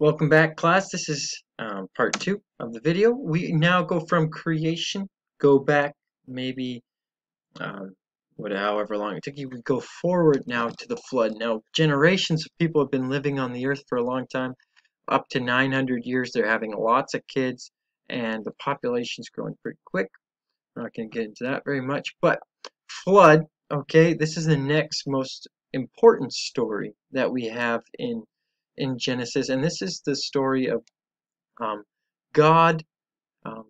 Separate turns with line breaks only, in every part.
Welcome back class. This is um, part two of the video. We now go from creation, go back maybe um, however long it took you. We go forward now to the flood. Now generations of people have been living on the earth for a long time, up to 900 years. They're having lots of kids and the population's growing pretty quick. I'm not going to get into that very much, but flood, okay, this is the next most important story that we have in in Genesis, and this is the story of um, God. Um,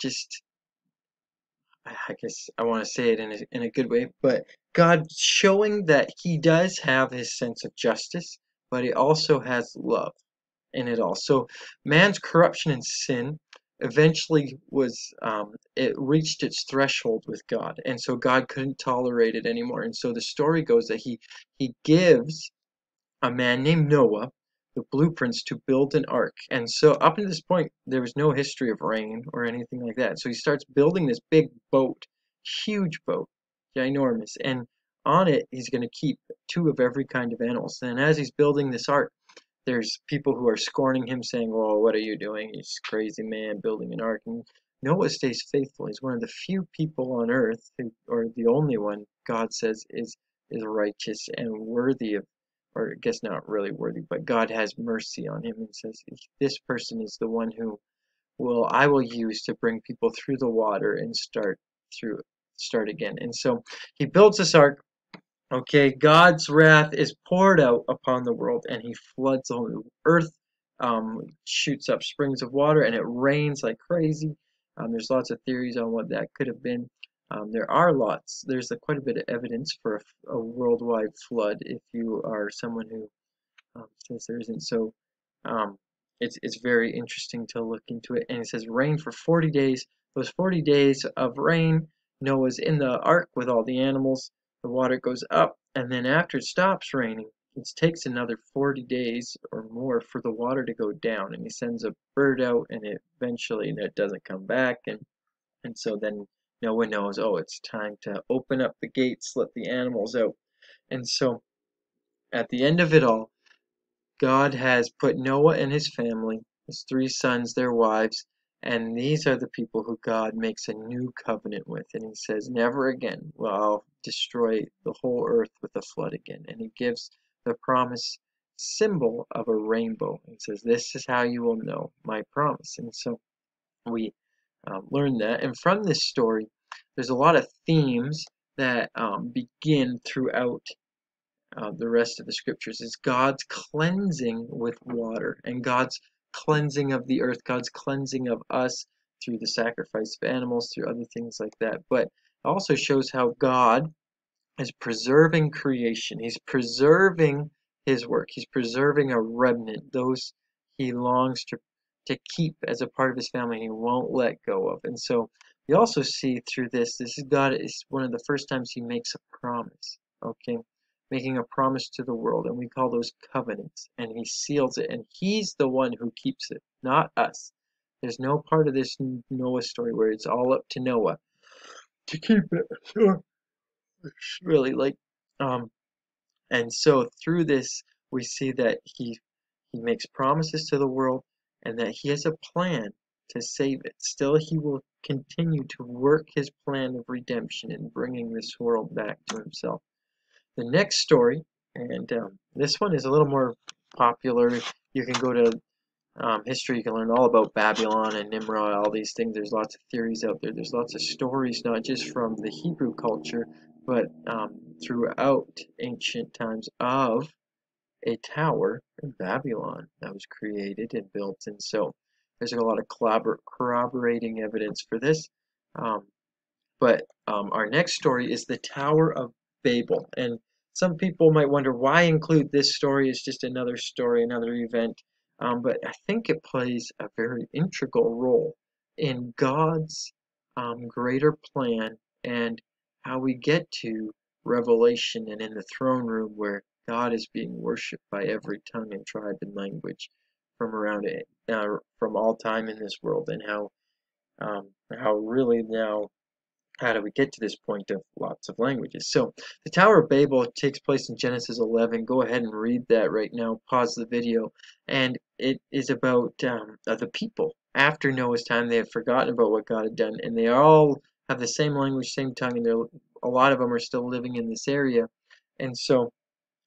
just, I guess I want to say it in a, in a good way, but God showing that He does have His sense of justice, but He also has love in it all. So man's corruption and sin eventually was um, it reached its threshold with God, and so God couldn't tolerate it anymore. And so the story goes that He He gives a man named Noah the blueprints to build an ark. And so up to this point, there was no history of rain or anything like that. So he starts building this big boat, huge boat, ginormous. And on it, he's going to keep two of every kind of animals. And as he's building this ark, there's people who are scorning him, saying, "Well, what are you doing? He's crazy man building an ark." And Noah stays faithful. He's one of the few people on earth, who, or the only one God says is is righteous and worthy of or I guess not really worthy, but God has mercy on him and says, This person is the one who will I will use to bring people through the water and start through start again. And so he builds this ark. Okay, God's wrath is poured out upon the world and he floods the whole earth, um, shoots up springs of water, and it rains like crazy. Um, there's lots of theories on what that could have been. Um, there are lots, there's a, quite a bit of evidence for a, a, worldwide flood if you are someone who um, says there isn't. So um, it's, it's very interesting to look into it. And it says rain for 40 days. Those 40 days of rain, Noah's in the ark with all the animals. The water goes up, and then after it stops raining, it takes another 40 days or more for the water to go down. And he sends a bird out, and it eventually it doesn't come back. And, and so then Noah knows, oh, it's time to open up the gates, let the animals out. And so, at the end of it all, God has put Noah and his family, his three sons, their wives, and these are the people who God makes a new covenant with. And he says, Never again will I destroy the whole earth with a flood again. And he gives the promise symbol of a rainbow. and says, This is how you will know my promise. And so we um, learn that. And from this story, there's a lot of themes that um, begin throughout uh, the rest of the scriptures. Is God's cleansing with water and God's cleansing of the earth, God's cleansing of us through the sacrifice of animals, through other things like that. But it also shows how God is preserving creation. He's preserving his work. He's preserving a remnant, those he longs to to keep as a part of his family he won't let go of. And so we also see through this, this is God is one of the first times he makes a promise. Okay. Making a promise to the world, and we call those covenants, and he seals it, and he's the one who keeps it, not us. There's no part of this Noah story where it's all up to Noah to keep it. Really like, um, and so through this, we see that he he makes promises to the world, and that he has a plan to save it. Still, he will continue to work his plan of redemption in bringing this world back to himself. The next story, and um, this one is a little more popular. You can go to um, history, you can learn all about Babylon and Nimrod, all these things. There's lots of theories out there. There's lots of stories, not just from the Hebrew culture, but um, throughout ancient times of a tower in Babylon that was created and built. And so there's a lot of corroborating evidence for this. Um, but um, our next story is the Tower of Babel. And some people might wonder why include this story as just another story, another event. Um, but I think it plays a very integral role in God's um, greater plan and how we get to Revelation and in the throne room where God is being worshipped by every tongue and tribe and language from around it, uh, from all time in this world, and how um, how really now how do we get to this point of lots of languages? So the Tower of Babel takes place in Genesis 11. Go ahead and read that right now. Pause the video. And it is about um, uh, the people. After Noah's time, they have forgotten about what God had done. And they all have the same language, same tongue, and a lot of them are still living in this area. And so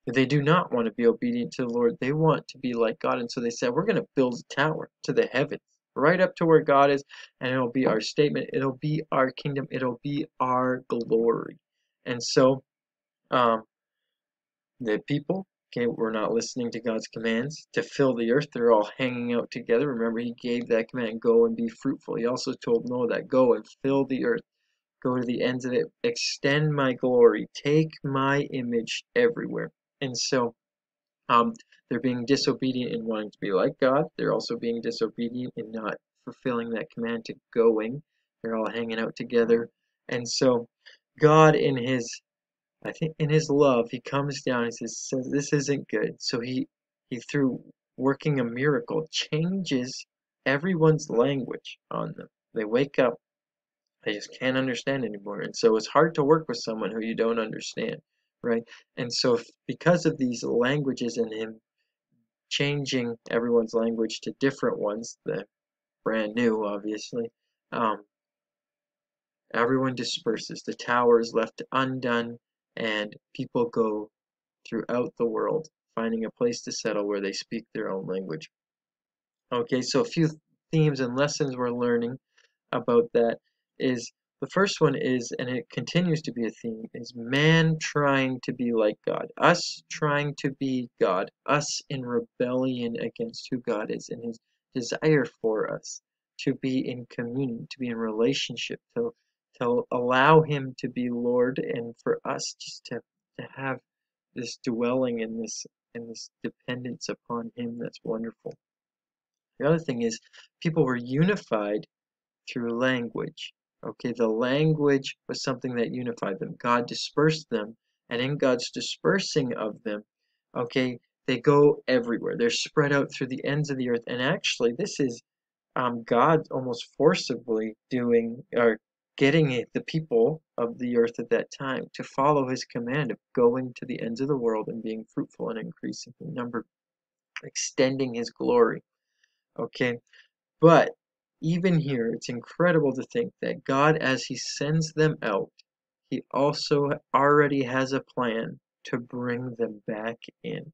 they do not want to be obedient to the Lord. They want to be like God. And so they said, we're going to build a tower to the heavens right up to where God is, and it'll be our statement, it'll be our kingdom, it'll be our glory. And so, um, the people, okay, were not listening to God's commands to fill the earth. They're all hanging out together. Remember, He gave that command, go and be fruitful. He also told Noah that, go and fill the earth. Go to the ends of it, extend my glory, take my image everywhere. And so, um, they're being disobedient in wanting to be like God. They're also being disobedient in not fulfilling that command to going. They're all hanging out together. And so God in his I think in his love, he comes down and says, says this isn't good. So he he through working a miracle changes everyone's language on them. They wake up, they just can't understand anymore. And so it's hard to work with someone who you don't understand, right? And so because of these languages in him changing everyone's language to different ones, the brand new, obviously. Um, everyone disperses. The tower is left undone, and people go throughout the world finding a place to settle where they speak their own language. Okay, so a few themes and lessons we're learning about that is the first one is, and it continues to be a theme, is man trying to be like God. Us trying to be God. Us in rebellion against who God is and his desire for us to be in communion, to be in relationship, to, to allow him to be Lord and for us just to, to have this dwelling in this and this dependence upon him that's wonderful. The other thing is people were unified through language. Okay, the language was something that unified them. God dispersed them, and in God's dispersing of them, okay, they go everywhere. They're spread out through the ends of the earth. And actually, this is um, God almost forcibly doing or getting the people of the earth at that time to follow his command of going to the ends of the world and being fruitful and increasing in number, extending his glory. Okay, but even here, it's incredible to think that God, as He sends them out, He also already has a plan to bring them back in.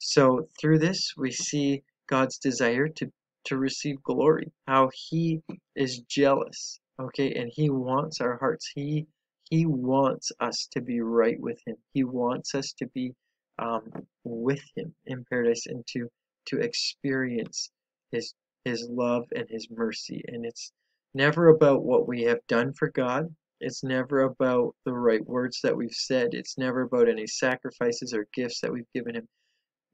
So through this, we see God's desire to, to receive glory, how He is jealous, okay, and He wants our hearts. He He wants us to be right with Him. He wants us to be um, with Him in paradise and to to experience His his love and His mercy. And it's never about what we have done for God. It's never about the right words that we've said. It's never about any sacrifices or gifts that we've given Him.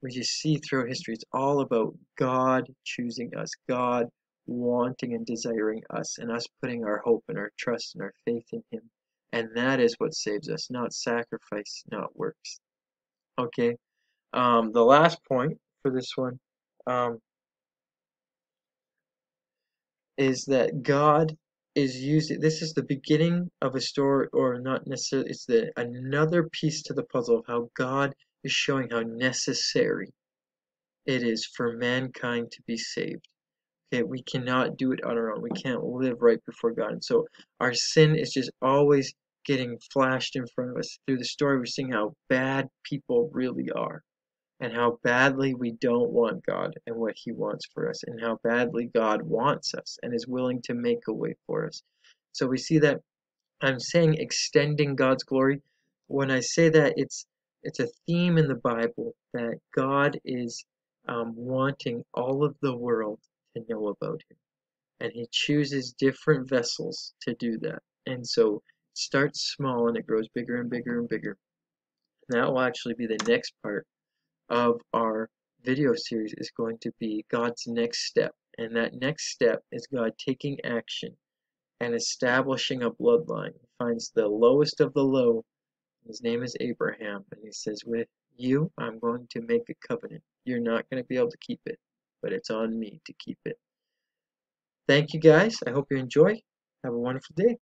We just see throughout history, it's all about God choosing us, God wanting and desiring us, and us putting our hope and our trust and our faith in Him. And that is what saves us, not sacrifice, not works. Okay, um, the last point for this one um, is that God is using this is the beginning of a story or not necessarily it's the another piece to the puzzle of how God is showing how necessary it is for mankind to be saved. Okay, we cannot do it on our own. We can't live right before God. And so our sin is just always getting flashed in front of us. Through the story, we're seeing how bad people really are and how badly we don't want God and what He wants for us, and how badly God wants us and is willing to make a way for us. So we see that I'm saying extending God's glory. When I say that, it's it's a theme in the Bible that God is um, wanting all of the world to know about Him, and He chooses different vessels to do that. And so it starts small and it grows bigger and bigger and bigger. And that will actually be the next part of our video series is going to be God's next step. And that next step is God taking action and establishing a bloodline. He finds the lowest of the low. His name is Abraham. And he says, With you, I'm going to make a covenant. You're not going to be able to keep it, but it's on me to keep it. Thank you guys. I hope you enjoy. Have a wonderful day.